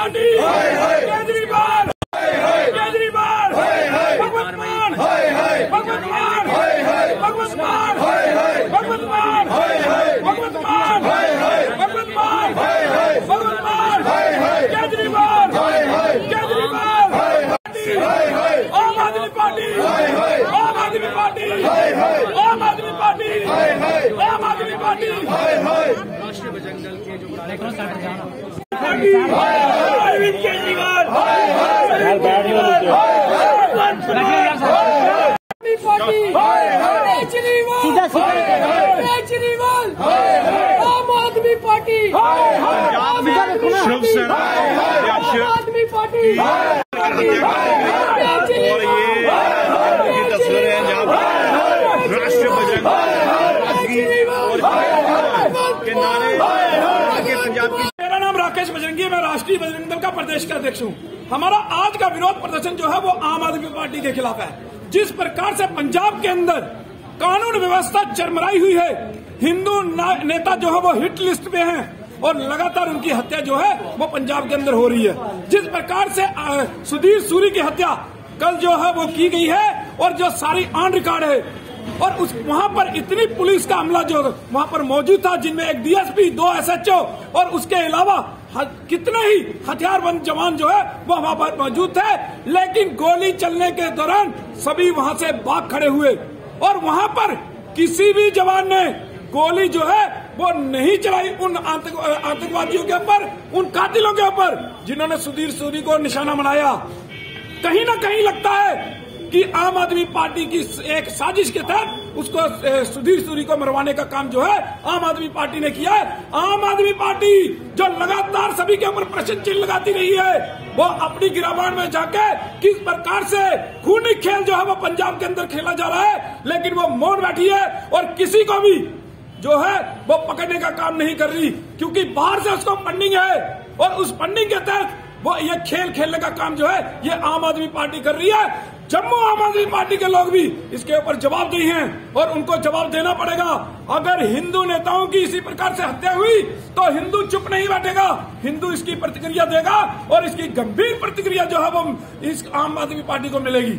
Party Kejriwal Kejriwal भगवत मान भगवत मान भगवत मान भगवत मान भगवत मान भगवत मान भगवत मान केजरीवाल केजरीवाल आम आदमी पार्टी आम आदमी पार्टी आम आदमी पार्टी आम आदमी पार्टी राष्ट्रीय बजरंग दल के जो कार्यकर्ता सीधा केजरीवाल आम आदमी पार्टी शिव सेना आम आदमी पार्टी और ये की तस्वीरें हैं जहाँ राष्ट्रीय बजरंग के नारे आगे पंजाब की मेरा नाम राकेश बजरंगी है मैं राष्ट्रीय बजरंग दल का प्रदेश का अध्यक्ष हूँ हमारा आज का विरोध प्रदर्शन जो है वो आम आदमी पार्टी के खिलाफ है जिस प्रकार से पंजाब के अंदर कानून व्यवस्था चरमराई हुई है, हिंदू नेता जो है वो हिट लिस्ट में है और लगातार उनकी हत्या जो है वो पंजाब के अंदर हो रही है। जिस प्रकार से सुधीर सूरी की हत्या कल जो है वो की गई है और जो सारी ऑन रिकॉर्ड है और उस, वहाँ पर इतनी पुलिस का हमला जो वहाँ पर मौजूद था, जिनमें एक डीएसपी दो एसएचओ और उसके अलावा कितने ही हथियारबंद जवान जो है, वो वहाँ पर मौजूद थे। लेकिन गोली चलने के दौरान सभी वहाँ से भाग खड़े हुए। और वहाँ पर किसी भी जवान ने गोली जो है, वो नहीं चलाई उन आतंकवादियों के ऊपर, उन कातिलों के ऊपर, जिन्होंने सुधीर सूरी को निशाना बनाया। कहीं ना कहीं लगता है कि आम आदमी पार्टी की एक साजिश के तहत उसको सुधीर सूरी को मरवाने का काम जो है, आम आदमी पार्टी ने किया है। आम आदमी पार्टी जो लगातार सभी के ऊपर प्रश्न चिन्ह लगाती रही है, वो अपनी गिरावट में जाके किस प्रकार से खूनी खेल जो है वो पंजाब के अंदर खेला जा रहा है, लेकिन वो मौन बैठी है और किसी को भी जो है वो पकड़ने का काम नहीं कर रही, क्योंकि बाहर से उसको फंडिंग है और उस फंडिंग के तहत वो ये खेल खेलने का काम जो है, ये आम आदमी पार्टी कर रही है। जम्मू आम आदमी पार्टी के लोग भी इसके ऊपर जवाब जवाबदेही हैं और उनको जवाब देना पड़ेगा। अगर हिंदू नेताओं की इसी प्रकार से हत्या हुई तो हिंदू चुप नहीं बैठेगा। हिंदू इसकी प्रतिक्रिया देगा और इसकी गंभीर प्रतिक्रिया जो है वो इस आम आदमी पार्टी को मिलेगी।